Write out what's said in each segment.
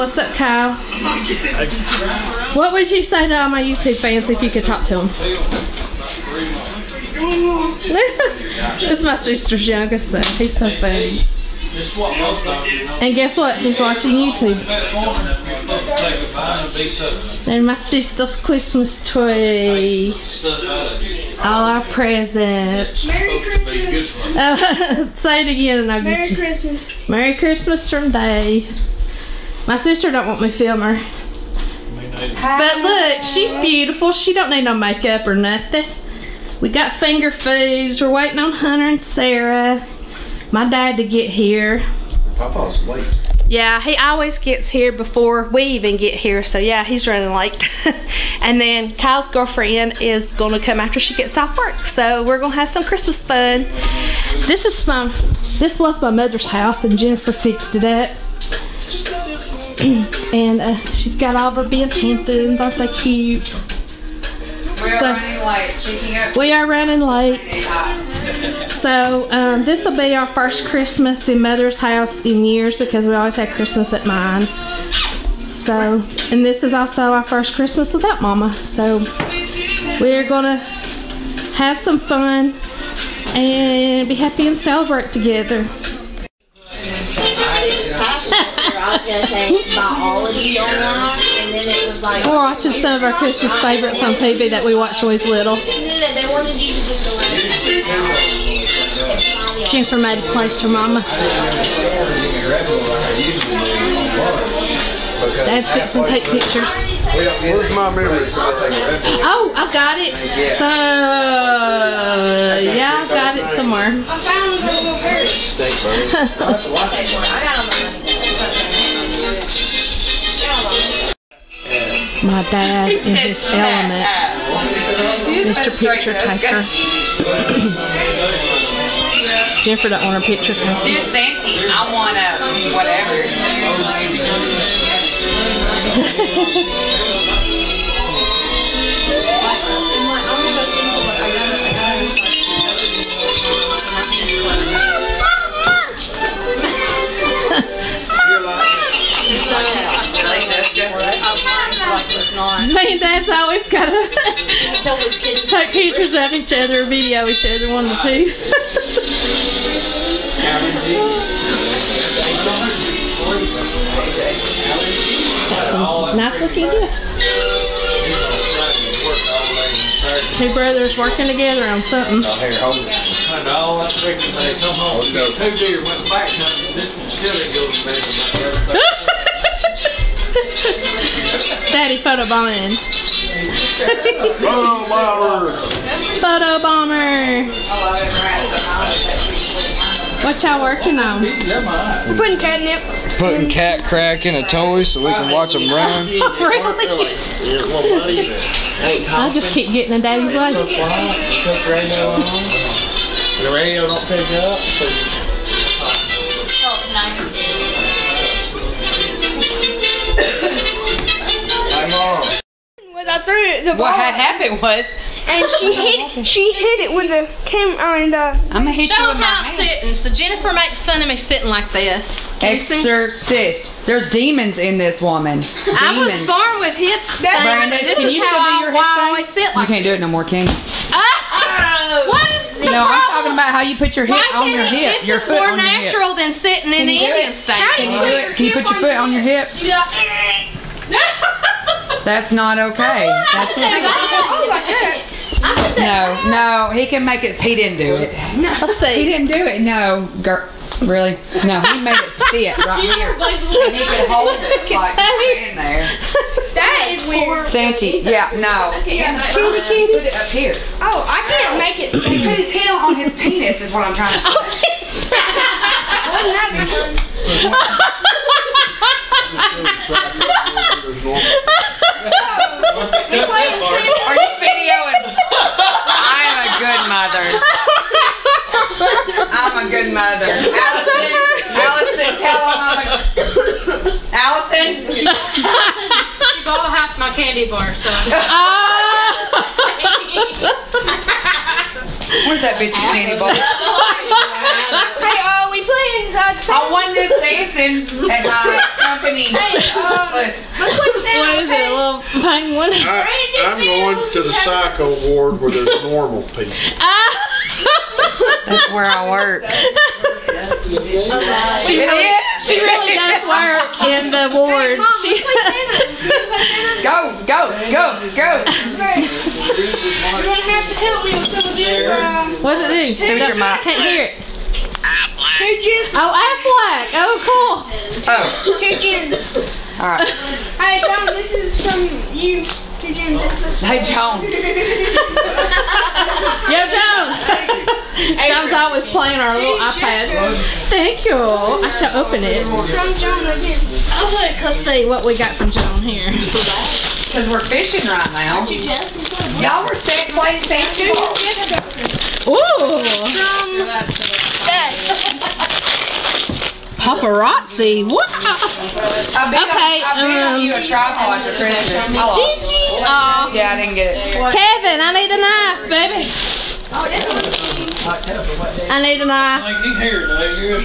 What's up, Kyle? What would you say to all my YouTube fans if you could talk to them? this is my sister's youngest son. He's so funny. Just what most of you know. And guess what? He's watching YouTube. That phone, you're supposed to take a pine and be something. And my sister's Christmas tree. Stuff out of it. All our presents. Merry Supposed to be good Christmas. Uh, say it again and I'll Merry get you. Christmas. Merry Christmas from Dave. My sister don't want me to film her. But look, she's beautiful. She don't need no makeup or nothing. We got finger foods. We're waiting on Hunter and Sarah. My dad to get here. Papa's late. Yeah, he always gets here before we even get here. So yeah, he's running late. and then Kyle's girlfriend is going to come after she gets off work. So we're going to have some Christmas fun. This is my this was my mother's house and Jennifer fixed it up. and uh, she's got all of her Ben Hamptons. Aren't they cute? We are So- running late. We are running late. So um, this will be our first Christmas in Mother's house in years because we always had Christmas at mine. So, and this is also our first Christmas without Mama. So we're gonna have some fun and be happy and celebrate together. I was gonna say buy all of and then it was like, We're watching some of our Christmas favorites on TV that we watched when we was little. to. Jennifer made a place for Mama. Dad's fixing to take pictures. Where's my memory? So I take a Red Bull. Oh, I've got it. So, yeah, I've got it somewhere. I found the little bird. My dad in his element. Mr. Picture Taker. Jennifer don't want her picture taken. Dear Santy, I want a whatever. Me and Dad's always gotta take pictures of each other, video each other, one of the two. Nice looking gifts. Two brothers working together on something. Oh, here, hold it. And all that freaking they come home, two deer went back hunting, this one still didn't go Daddy photo bombing. Oh, my. Photo bomber. What y'all working on? We're putting catnip. Putting cat crack in a toy so we can watch them run. really? I just keep getting in Daddy's way. Put the radio on. The radio don't pick up, Was I the What had happened was, and she hit she hit it with the camera and uh, I'm gonna hit you with my how I'm hand. sitting. So Jennifer makes fun of me sitting like this. Can you? Exorcist. There's demons in this woman. I was born with hip. That's things. Brandon, this can is you how still do I, your why hip I thing? always sit You can't do it no more, can you? Ah! what is the No, problem? I'm talking about how you put your hip Why on your it- hip. This your is foot more on your hip. natural than sitting in the you do Indian it? stand. Can you do it? Can you put your foot on your hip? That's not okay. That's oh, oh, no, no. He can make it. He didn't do it. Let's He see. didn't do it. No, girl. Really? No, he made it sit right here. And he could hold it like stand there. that is weird. Santy, yeah, no. Kitty, kitty. Put it up here. Oh, I can't make it. He put his heel on his penis is what I'm trying to say. Wouldn't that be fun? Are you videoing? I am a good mother. I'm a good mother. Allison, Allison, tell him I'm a. Allison, she, she bought half my candy bar, so. Ah! Where's that bitch's candy bar? Hey, uh, we playing inside I won this dancing at my company. Listen, Let's play Santa, what is it, a okay? little penguin? I, I'm going to the psycho ward where there's normal people. Ah! That's where I work. she, really, she really does work in the ward. Mom, let's She, play Santa. You wanna play Santa? Go, go, go, go. You're gonna have to help me with some of this. Um, what it do? Fix your mic. Can't hear it. Two gin, Oh, Aflac. Oh, cool. Oh, two gin. all right. Hey, John, this is from you. Two gin. This is. Hey, Joan. Yo, Joan. Joan's always playing our little iPad. Thank you. I shall open it. From John again. Oh, look. Let's see what we got from Joan here. Because we're fishing right now. Y'all were set playing Santa Claus. Ooh. Paparazzi. Wow. I bid, Okay, on, I bid on um, you a tripod for Christmas. I Did lost. you? Oh. Yeah, I didn't get it. Kevin, I need a knife, baby. I need a knife. Like, you hear it, I guess.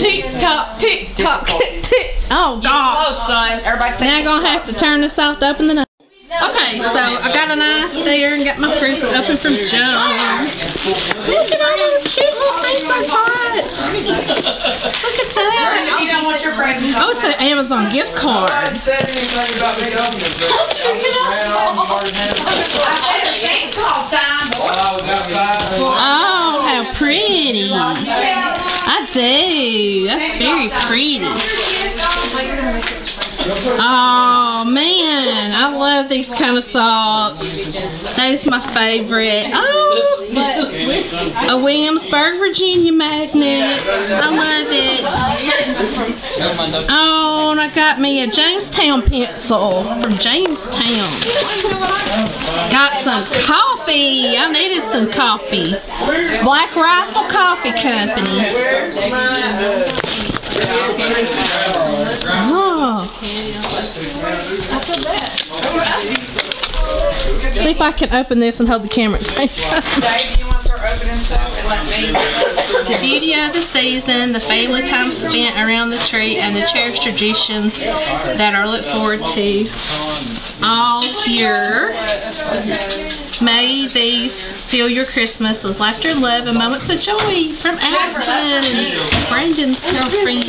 Tick tock, tick tock, Difficult. tick. Oh Slow, God. son. Everybody say Now I'm gonna have to turn this off to open the knife. Okay, so I got a knife there and got my present open from Joan. Look at all those cute little things I bought. Look at that. You don't want your presents. Oh, it's an Amazon gift card. I hadn't said anything about me opening it. I just ran off and started having it. I said it's Santa Claus time, boy. While I was outside. Oh, how pretty. I do. That's very pretty. Oh man, I love these kind of socks. That's my favorite. Oh, a Williamsburg, Virginia magnet. I love it. Oh, and I got me a Jamestown pencil from Jamestown. Got some coffee. I needed some coffee. Black Rifle Coffee Company. Oh. See if I can open this and hold the camera at the same time. Dave, you want to start opening stuff and let me? The beauty of the season, the family time spent around the tree, and the cherished traditions that are looked forward to all year. May these fill your Christmas with laughter, love, and moments of joy from Allison, Brandon's girlfriend.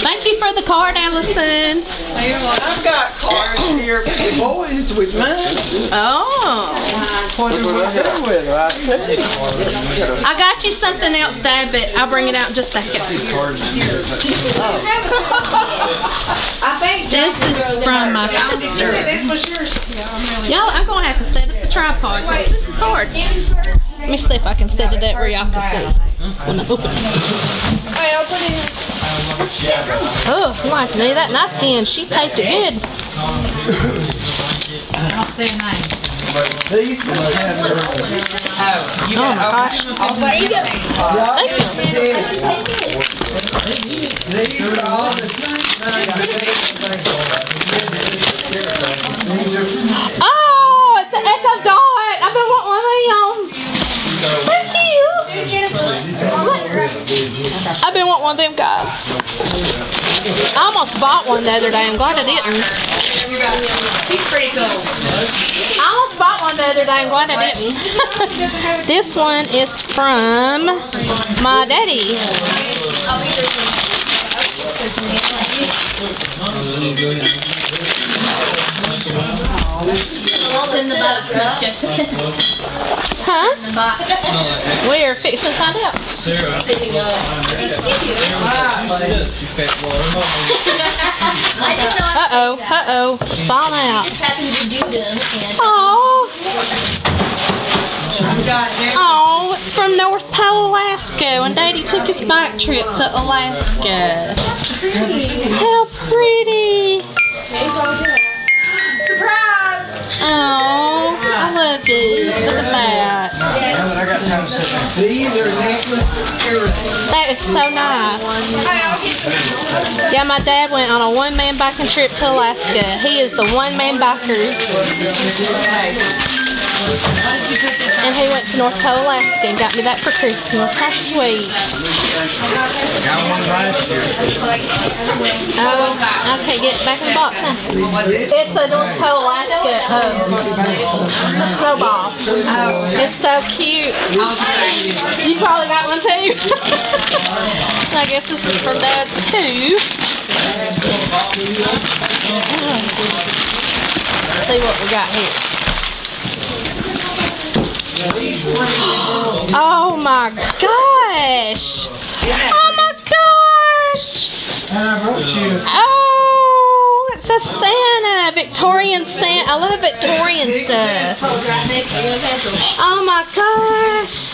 Thank you for the card, Allison. I've got cards here for the boys with mine. Oh, What do we do with her? I said, I got you something else, Dad, but I'll bring it out in just a second. I think This is from my sister. this. Y'all, I'm gonna have to set up the tripod because this is hard. Let me see if I can set it up where y'all can see when I open it. Oh, I like to do that knife again. She taped it good. Oh, you Oh my gosh. I'll let you Thank you. Guys. I almost bought one the other day. I'm glad I didn't. He's pretty cool. I almost bought one the other day. I'm glad I didn't. this one is from my daddy. It's in the box, Huh? In the box. We're fixing to find out. Sarah. Sitting up. I didn't know Uh oh. Uh oh. It's falling out. I just happened to do them. And Oh. Oh, it's from North Pole, Alaska, and Daddy took his bike trip to Alaska. How pretty! Surprise! Oh, I love it. Look at that. Now that I got time to sit These are necklace. That is so nice. Yeah, my dad went on a one-man biking trip to Alaska. He is the one-man biker. And he went to North Pole, Alaska and got me that for Christmas. How sweet. Got one last year. Oh, can't get back in the box, huh? It's the North Pole, Alaska um, snowball. It's so cute. You probably got one too. I guess this is for Dad too. Let's see what we got here. Oh my gosh! Oh my gosh! Oh, it's a Santa, Victorian Santa. I love Victorian stuff. Oh my gosh!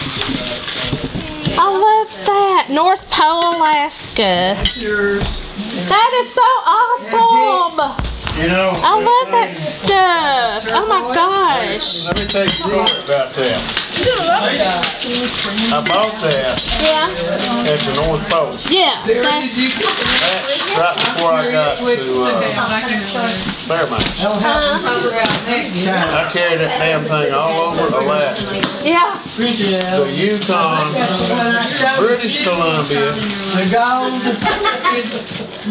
I love that. North Pole, Alaska. That is so awesome. You know, I love that stuff. Oh my gosh. let me tell you a about that. I bought that Yeah. at the North Pole. Yeah. Sarah, That- did you get That's right before I got to, uh, Fairmont. I'll have to figure out next time. I carried that damn thing all over Alaska, Yeah. the Yukon, When British Columbia. the gold,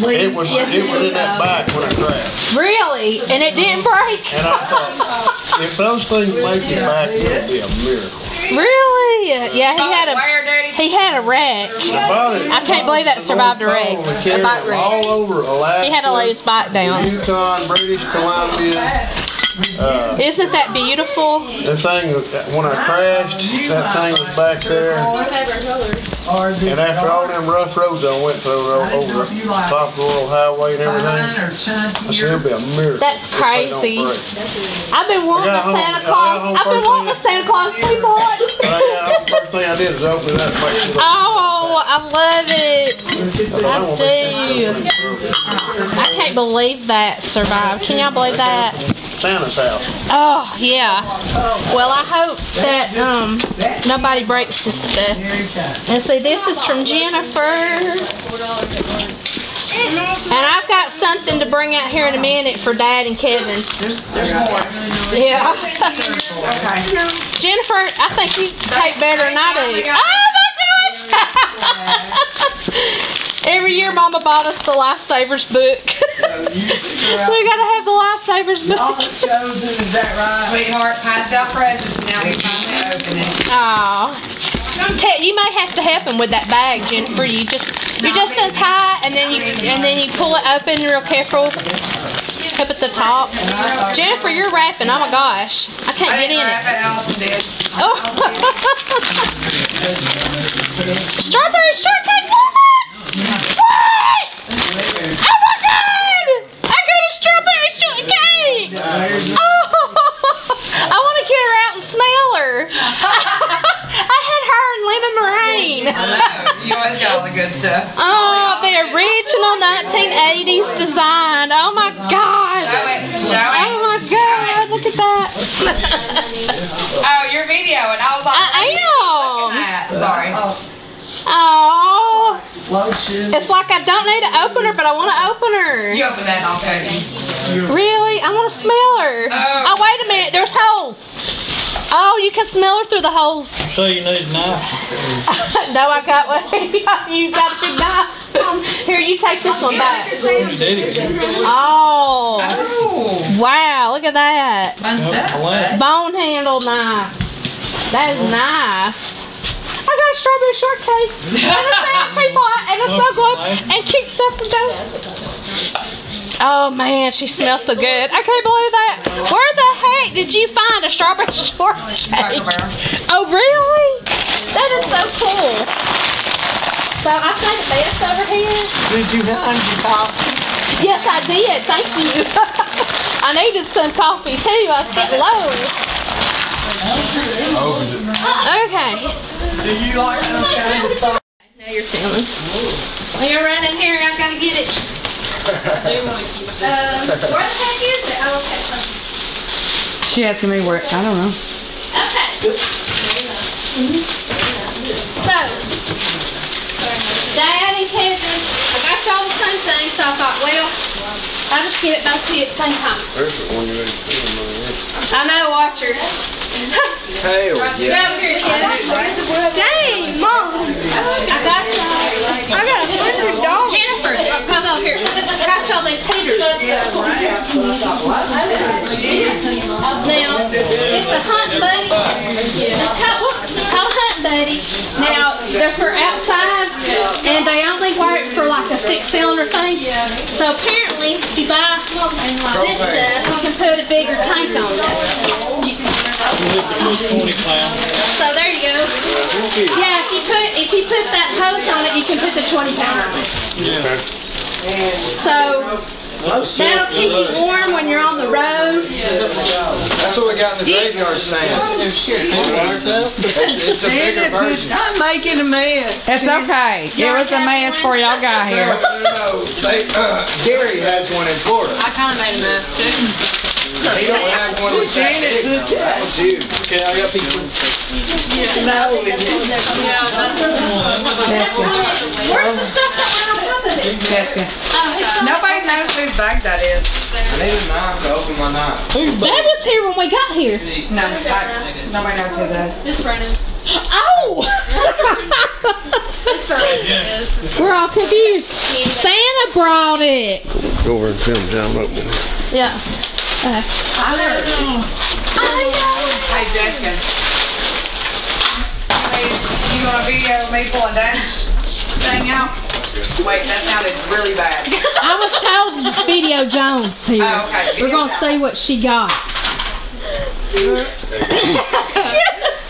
It was, it was in that bike when I crashed. Really? And it didn't break? And I thought, if those things make it back, it'll be a miracle. Really? Yeah, he had a he had a wreck. I bought it. I can't believe that survived a wreck. A bike it all over Alaska. He had to lay his bike down. Yukon, British Columbia. Uh, Isn't that beautiful? the thing, when I crashed, that thing was back there. And after all them rough roads I went through over the top of the World Highway and everything, I said it'll or. be a miracle. That's if they don't crazy. I've been wanting I a got home- Santa Claus. I've been wanting a Santa Claus two points. I the first thing I did is open that and. Oh, I love it. I I do. I can't believe that survived. Can y'all believe that? Santa's house. Oh yeah. Well, I hope that um nobody breaks this stuff. And see, this is from Jennifer. And I've got something to bring out here in a minute for Dad and Kevin. Yeah. Jennifer, I think you take better than I do. Oh my gosh! Every year, Mama bought us the Lifesavers book. we gotta have the Lifesavers All book. shows it, is that right? Sweetheart passed out presents, now he's finally opening. Aw. Te- you may have to help him with that bag, Jennifer. You just you just untie it and then you and then you pull it open real careful. Up at the top. Jennifer, you're wrapping. Oh my gosh, I can't I get in it. it, Oh. Strawberry shortcake woman! What? Oh my god! I got a strawberry shortcake! Oh, Oh! I want to get her out and smell her. I had her and lemon meringue. You always got all the good stuff. Oh, the original 1980s design. Oh my god. Show it, show Oh my god, look at that. Oh, you're videoing. I was like, I am. Sorry. Oh, Lotion. it's like I don't need an opener, but I want to open her. You open that and I'll cut you. Really? I want to smell her. Oh. Oh, wait a minute. There's holes. Oh, you can smell her through the holes. So you need a knife. no, I got one. you got a big knife. Here, you take this one back. Oh. oh, wow. Look at that. Bone handle knife. That is nice. A strawberry shortcake and a sand teapot and a oh, snow globe and cute stuff from Joe. Oh man, she smells so good. I can't believe that. Where the heck did you find a strawberry shortcake? Oh really? That is so cool. So I think this over here. Did you find your coffee? Yes, I did. Thank you. I needed some coffee too. I was getting low. Okay. Do you like those kinds of? Now you're feeling. While you're running here, I've got to get it. um, where the heck is it? Oh, okay. She asking me where, I don't know. Okay. So, Dad and Kevin, I got y'all the same thing, so I thought, well, I'll just give it both to you at the same time. There's the one you I know, watch her. Hell Get yeah. here, kid. Dang, mom. I got you. I got a hundred dollars. Jennifer, come over here. Catch all these heaters. Now, it's a hunt buddy. It's called, whoops, it's called a hunt buddy. Now, they're for outside, and they only work for like a six-cylinder thing. So apparently, if you buy this stuff, you can put a bigger tank on it. Twenty pound. So there you go. Yeah, if you put if you put that hose on it, you can put the 20 pound on it. So that'll keep you warm when you're on the road. That's what we got in the graveyard stand. It's, it's a bigger version. I'm making a mess. It's okay. It was a mess before y'all got No, here. no, no. They, uh, Gary has one in Florida. I kinda made a mess too. He don't have one with that big though. That was huge. Okay, I got people. No, Where's the stuff that went on top of it? Jessica. It's not- Nobody knows whose bag that is. I need a knife to open my knife. That was here when we got here. No, I, nobody knows who that is. It's Brennan's. Oh! We're all confused. Santa brought it. Go over and film John open it. Yeah. Uh, Hey, Jessica. Hey, you want a video of me pulling that thing out? Wait, that sounded really bad. I was told Video Jones here. Oh, okay. We're gonna see what she got.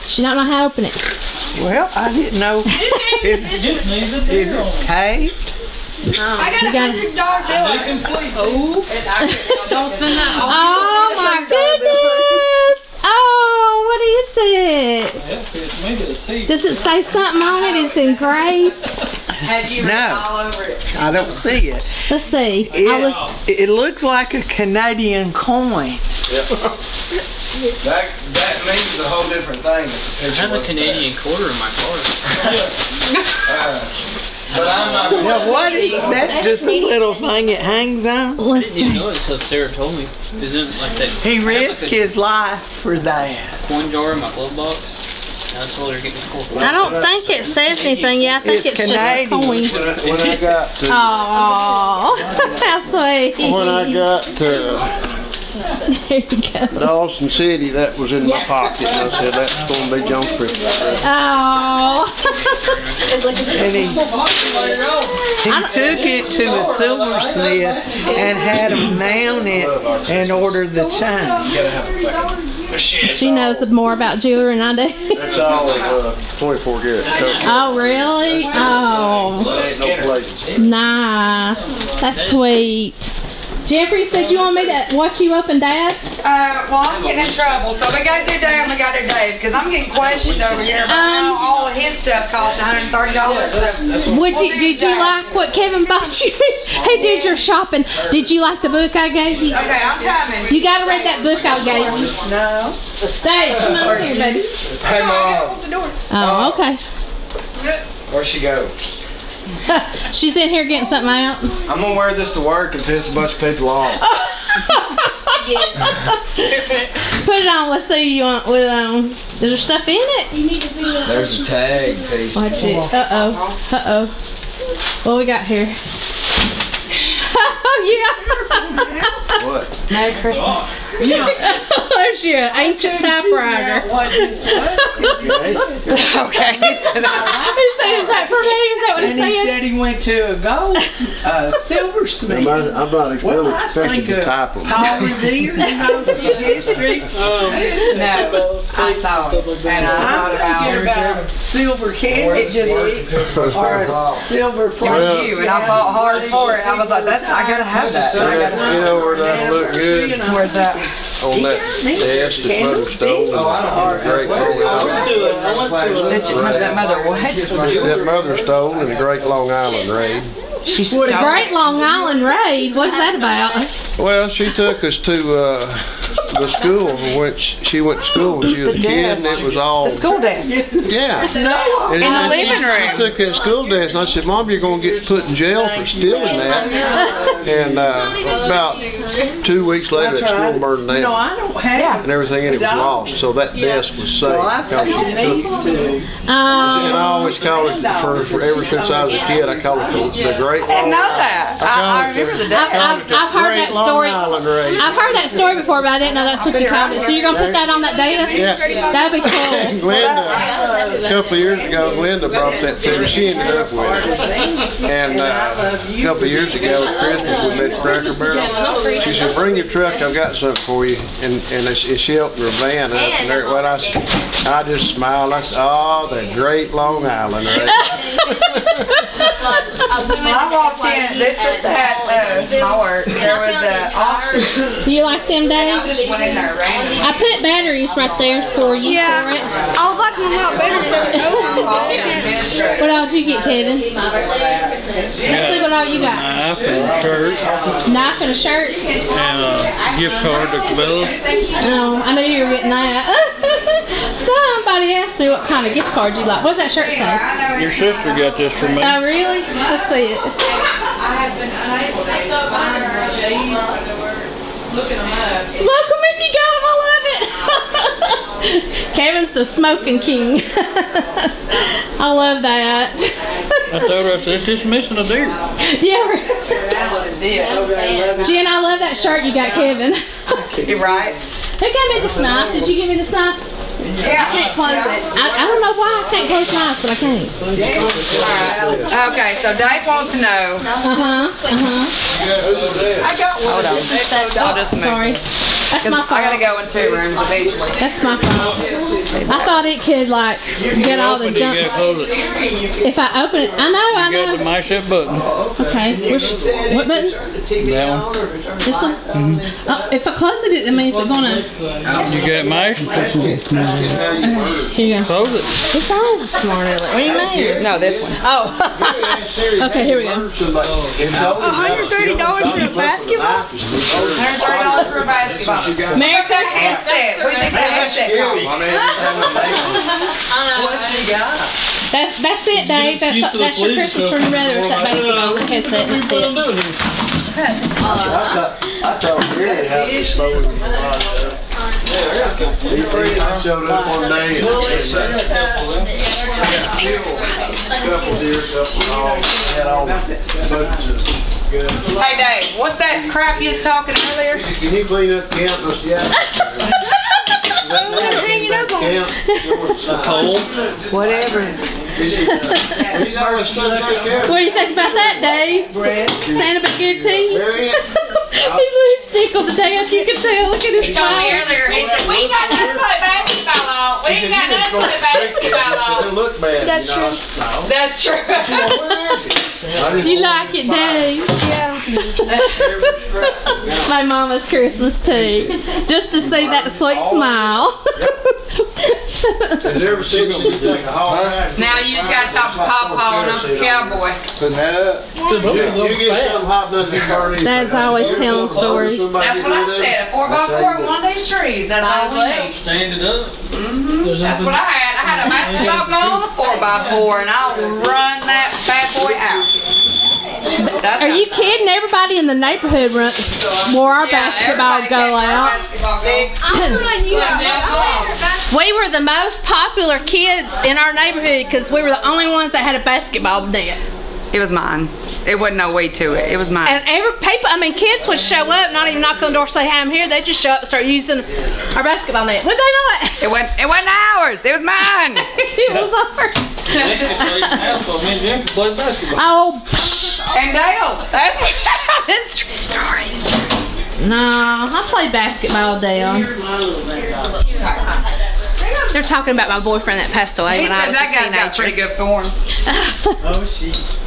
she don't know how to open it. Well, I didn't know if, if it's taped. I got a got- hundred dollar bill. Oh. Don't spend that Oh my goodness! Oh, what is it? Maybe. Does it say something on it? Is it engraved? Had you No. all over it. I don't see it. Let's see. I'll look. It, it looks like a Canadian coin. That, that means a whole different thing if the I have a wasn't Canadian quarter in my car. there. But I'm not Well, what is, that's just a little thing it hangs on. Let's I didn't see. know it until Sarah told me. Isn't like that He risked his life for that. coin jar in my glove box. I told her to get me four. I don't think it says anything. Yeah, I think It's it's, just a Canadian. coin. When I got to, Oh, how sweet. when I got to There you go. Dawson City, that was in my pocket, and I said, that's gonna be John's Christmas present. Oh. And he, he took it to a silversmith and had him mount it and order the chain. she knows more about jewelry than I do. That's all, uh, twenty-four karat. Oh, really? Oh, Ain't no place. nice. That's sweet. Jeffrey said you want me to watch you up and dance? Uh, well, I'm getting in trouble, so we gotta do Dave and we gotta do Dave, because I'm getting questioned over here about how all of his stuff cost $130. So, Would you, did you like what Kevin bought you? he did your shopping. Did you like the book I gave you? okay, I'm coming. You gotta read that book I gave you. No. Dave, come on here, baby. Hey mom, Oh, okay. where'd she go? She's in here getting something out. I'm gonna wear this to work and piss a bunch of people off. Put it on. Let's see you want with um. Is there stuff in it? There's a tag piece. Watch it. Uh oh. Uh oh. What we got here? Oh yeah. What? Merry Christmas. There's your ancient typewriter. What is? Okay, so that- He said, "Is that for me?" Is that what he And he said? said he went to a gold, uh, I'm silversmith. not, I'm not Well, really I expecting think to of type them. Paul Revere, you know, the history. no, I saw it, and I thought I'm thinking about about silver candy it. Just or a silver was plate. you, and I fought hard for it. I was like, "That's I gotta have that." I gotta You know where that look good Where's that? on that desk, the mother stone, Oh, I don't and the great long I went island. to a, I went to a, That, mother what? That mother stone and the great Long Island raid. She The Great Long Island Raid. What's that about? Well, she took us to uh, the school when she she went to school when she was a kid, and it was all The school desk. yeah. No. And In the then she- living room. She took that school dance, and I said, "Mom, you're gonna get put in jail for stealing that." And uh, about two weeks later, that school burned You know, down, I don't have. and everything in it was lost. So that desk was saved. So I've because she taken took these it. two. Um, And I always call it for, for ever since I was a kid. I call it the, the Great. I didn't know that. I, I remember the I've, day. I've, I've heard that story. I've heard that story before, but I didn't know that's what you called it. So you're gonna put that on that desk? Yeah. That'd be cool. Glenda, a couple of years ago, Glenda brought that to me. She ended up with it. And uh, a couple of years ago at Christmas, we met Cracker Barrel. She said, "Bring your truck. I've got something for you." And and she she opened her van up, and there, what I s- I just smiled. I said, "Oh, the Great Long Island Raid." When I walked in, this was at uh, my work. There was an auction. Do you like them, I just went in there random. I put batteries right there for you Yeah. for it. I would like them out better if they were open. Administrator. What all did you get, Kevin? Let's see what all you got. Knife and shirt Knife and a shirt. and a gift card to Cabela. Oh, I knew you were getting that. Somebody asked me what kind of gift card you like. What's that shirt say? Your sister got this for me. Oh, really? Let's see it. I have been unable to find her. Looking them up. Smoke them if you got them. I love it. Kevin's the smoking king. I love that. I told her, I said, it's just missing a deer. yeah. right. Jen, I love that shirt you got, Kevin. You right? Who gave me this knife? Did you give me this knife? I can't close it. I, I don't know why I can't close knives, but I can't. Okay, so Dave wants to know. Uh huh. Uh huh. I got one. Hold on. I'll just move. Sorry. That's my fault. I gotta go in two rooms. That's my fault. I thought it could like get all the Opened it, You junk. close it. If I open it, I know, I You got the know. mash that button. Okay. Which, what button? That one. This one? Oh, if I close it, it means it's gonna. You got mash? Here you go. Close it. This always a smart aleck. What do you mean? No, this one. Oh. okay, here we go. $130 for a basketball? Hundred thirty dollars for a basketball. Merry That Christmas. headset. What do you think that headset costs? That's that's it, Dave. That's Used to the that's your Christmas from your brother. It's that basketball headset. and That's What I'm it. doing here. I told Gary how to slow him. He he showed up one day and couple deer, couple dogs, had all the buckets and. Hey Dave, what's that crap you was talking earlier? Can you clean up camp? Let's yeah. hanging up Camp. Pole. Whatever. He's got his stuff taken care of. What do you think about that, Dave? Santa been good to you? Very- he was tickled to death. You can tell. Look at his He told me smile. earlier, he said, we ain't got nothing but basketball on. We ain't got nothing but basketball It look bad. That's you know. That's true. Where is it? I You like it, Dave? every strap. My mama's Christmas too. Just to see that sweet smile. Has there ever seen you take a hog ride? Now you just gotta talk to Pawpaw and Uncle Cowboy. Putting that up. You you get some hot nothing burning. Dad's always telling stories. That's what I said, a four by four in one of these trees, that's all we need. Stand it up. Mm-hmm. That's what I had, I had a basketball goal and a four by four, and I'll run that bad boy out. That's Are you kidding? Everybody in the neighborhood run, wore our basketball go out. We were the most popular kids in our neighborhood because we were the only ones that had a basketball net. It was mine. It wasn't no way to it. It was mine. And every people, I mean, kids would show up, not even knock on the door, say, "Hey, I'm here." They just show up, and start using our basketball net. Would they not? It wasn't. It wasn't ours. It was mine. it was ours. So me and Jennifer played basketball. Oh, psh, And Dale. That's what. That's true stories. no, I played basketball, Dale. They're talking about my boyfriend that passed away He when I said was that a guy's got pretty good form. Oh, she's.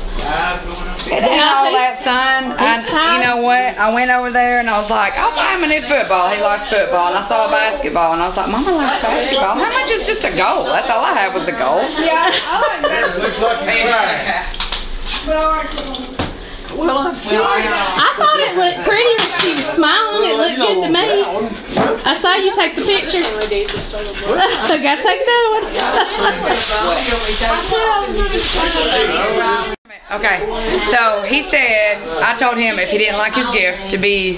And then all that son, I, you know what? I went over there and I was like, I'll buy him a new football. He likes football. And I saw a basketball and I was like, Mama likes basketball. How much is just a goal? That's all I had was a goal. Yeah. Looks like a. Well, I'm sorry. I thought it looked pretty she was smiling. It looked good to me. I saw you take the picture. I Gotta take another one. Okay, so he said, I told him if he didn't like his gift to be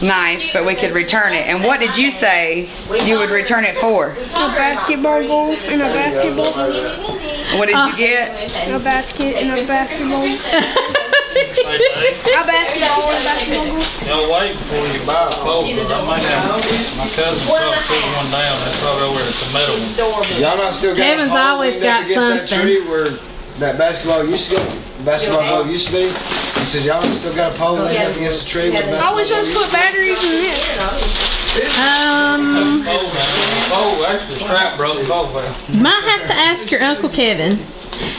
nice, but we could return it. And what did you say you would return it for? A basketball goal and a basketball. What did you uh, get? A basket and a basketball. a basketball and a basketball goal. Y'all wait before you buy a pole, 'cause I might have, my cousin probably put one down, that's probably over at the metal one. Y'all not still got Kevin's a always got against that something. tree where that basketball used to go, basketball goal used to be? He said, y'all still got a pole leaned up against the tree where the I basketball was goal supposed to put batteries in this. Um, Pole, man, pole, actually, the strap broke the might have to ask your Uncle Kevin.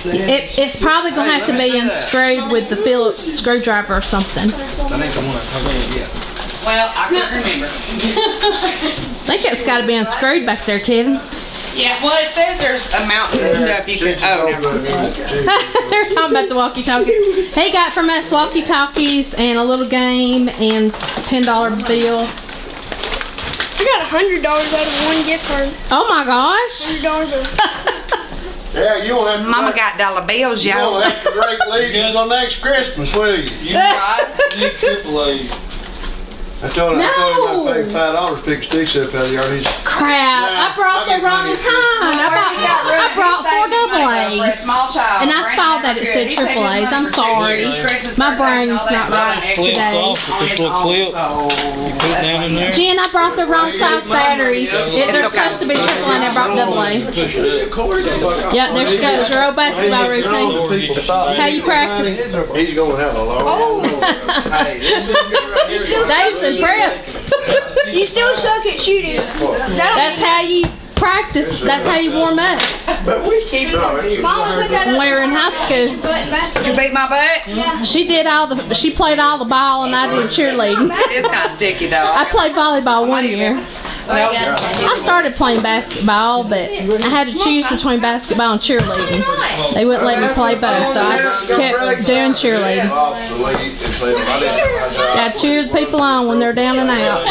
It, it's probably gonna have to be unscrewed with the Phillips screwdriver or something. I think the one I told you, yeah. Well, I can't remember. I think it's got to be unscrewed back there, Kevin. Yeah, well, it says there's a mountain and stuff you can, oh, never mind. They're talking about the walkie-talkies. He got from us walkie-talkies and a little game and ten dollar bill. I got a hundred dollars out of one gift card. Oh my gosh! Hundred dollars. Yeah, you won't have to. Mama break- got dollar bills, You y'all. won't have to break leaves until next Christmas, will you? You need triple A. I told him, I told him No. I'd pay five dollars to pick sticks up out of the yard. He's, Crap! I brought the wrong kind. I brought, I brought four double A's. Small child. And I saw that it said triple A's. I'm sorry. My brain's not right today. off with this little clip. You put it down in there. Jen, I brought the wrong size batteries. It, they're supposed to be triple A and I brought double A. Push it. Yeah, there she goes. Your old basketball routine. people. How you practice? He's gonna have a long. Hey, this is good right here. Dave's impressed. You still suck at shooting. That's how you practice. That's how you warm up. But we keep it. Mama put that When we were in high school, But basketball. Did you beat my butt? Yeah. she did all the. She played all the ball and I did cheerleading. It's kind of sticky though. I played volleyball one year. I started playing basketball, but I had to choose between basketball and cheerleading. They wouldn't let me play both, so I kept doing cheerleading. Obsolete. They I didn't realize Got to cheer the people on when they're down and out.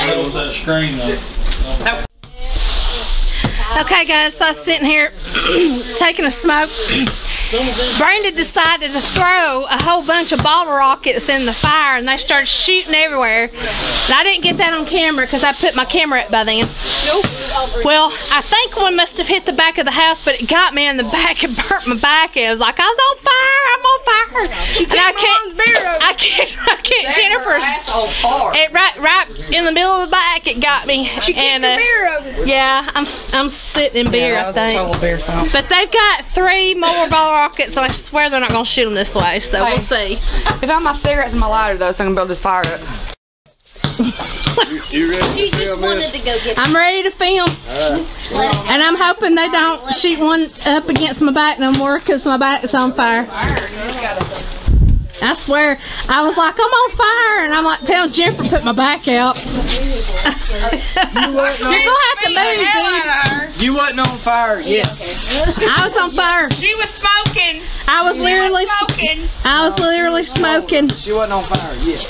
Okay, guys, so I was sitting here taking a smoke. Brandon decided to throw a whole bunch of bottle rockets in the fire, and they started shooting everywhere. And I didn't get that on camera because I put my camera up by then. Well, I think one must have hit the back of the house, but it got me in the back and burnt my back. And it was like I was on fire. I'm on fire. She and I kicked can't. Mom's beer. I can't. I can't. Jennifer's. asshole. It right, right in the middle of the back. It got me. She kicked and, the uh, beer over. yeah, I'm I'm sitting in beer. that I was a think. total beer. But they've got three more bottle rockets, and I swear they're not gonna shoot them this way. So we'll see. If I have my cigarettes and my lighter though, so I can build this fire up. You ready to just film wanted this? to go get I'm ready to film, and I'm hoping they don't shoot one up against my back no more, cause my back is on fire. I swear, I was like, I'm on fire, and I'm like telling Jennifer put my back out. You're gonna have to move, dude. You wasn't on fire yet. I was on fire. She was smoking. I was literally, Smoking. I was literally smoking. She wasn't on fire yet.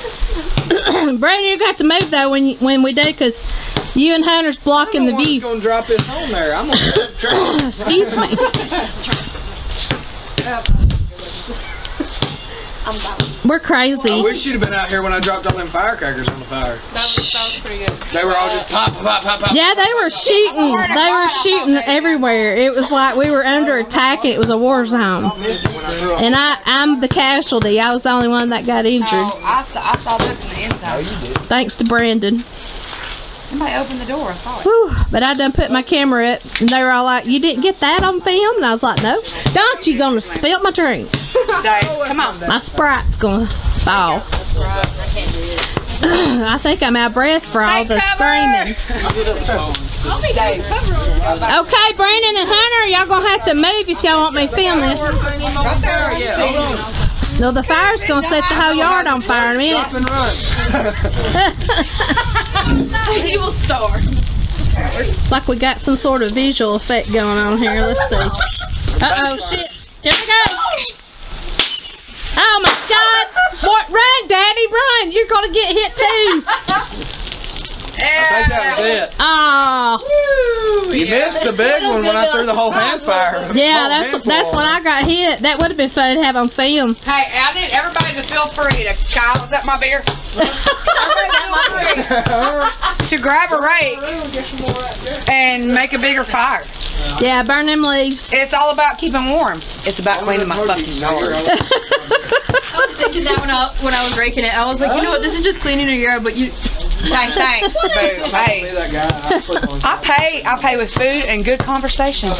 Brandon, you got to move though when you, when we do, cause you and Hunter's blocking the I'm the one view. that's gonna drop this on there. I'm gonna Excuse the trash. Excuse me. We're crazy. I wish you'd have been out here when I dropped all them firecrackers on the fire. That was, that was pretty good. They were all just pop, pop, pop, pop. Yeah, they were shooting. They were shooting everywhere. It was like we were under attack and it was a war zone. And I, I'm the casualty. I was the only one that got injured. Oh, I saw, I saw them from the inside. Oh, Thanks to Brandon. Somebody opened the door. I saw it. Whew, but I done put my camera up and they were all like, You didn't get that on film? And I was like, No. Don't you gonna spill my drink. Dave, come on. My Sprite's gonna fall. I think I'm out of breath for all the screaming. Dave, cover on. Okay, Brandon and Hunter, y'all gonna have to move if y'all want me to film this. Fireworks ain't even on fire yet. Hold on. No, the fire's gonna set the whole yard on fire in a Stop minute. and run. He will start. It's like we got some sort of visual effect going on here. Let's see. Uh oh, shit. Here we go. Oh my god! What? Run, Daddy, run! You're gonna get hit too. I think that was it. Oh, You missed the big one when I threw the whole hand fire. yeah, Whole that's handful that's when. I got hit. That would have been fun to have on film. Hey, I need everybody to feel free to, Kyle, is that my beer? to grab a rake and make a bigger fire. Yeah, burn them leaves. It's all about keeping warm. It's about cleaning my fucking yard. I was thinking that when I, when I was raking it. I was like, you know what, this is just cleaning your yard, but you. Hey, thanks, boo. Hey, Be that guy. I put on- I pay. I pay with food and good conversation.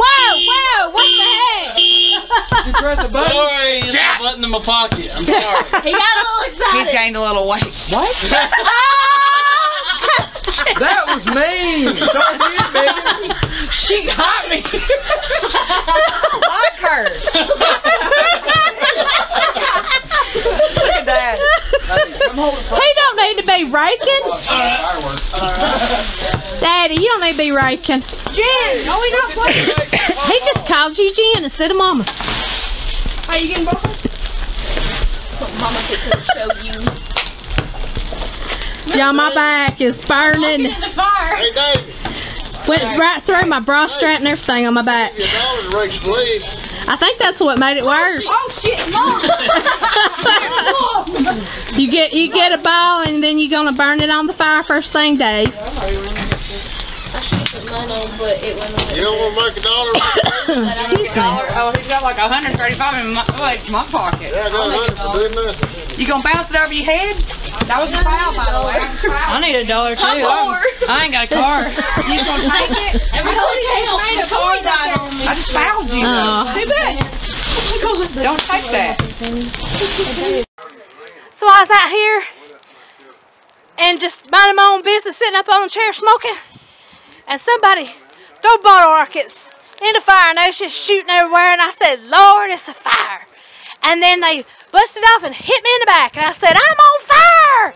Whoa, whoa, what the heck? You press a button. Sorry, it's a button in my pocket. I'm sorry. He got a little excited. He's gained a little weight. What? That was mean. So weird, baby. She got me. like her. Look at that. He don't need to be raking. Daddy, you don't need to be raking. Jen, no, we not playing. He just called you Jen instead of Mama. Are you getting both? Mama could show you. Yeah, my back is burning. Hey, David. Went right through my bra strap and everything on my back. Your daughter's rakes leaves. I think that's what made it oh, worse. Oh shit, mom. You get you get a ball and then you're gonna burn it on the fire first thing, Dave. I should have put mine on, but it went on. You don't want to make a dollar? Excuse me. Oh, he's got like 135 in my, like, my pocket. Yeah, I got hundred for doing nothing. You gonna bounce it over your head? That was a foul, by the way. I need a dollar too. I'm poor. I ain't got a car. You gonna take it? Everybody made a car ride on me. I just fouled you. Oh. Don't take that. So I was out here and just minding my own business, sitting up on the chair smoking, and somebody threw bottle rockets in the fire, and they was just shooting everywhere. And I said, "Lord, it's a fire!" And then they busted off and hit me in the back, and I said, "I'm on fire!"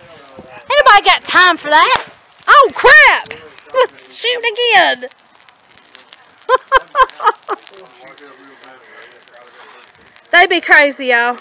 Anybody got time for that. Oh crap! Let's Shoot again. They'd be crazy, y'all.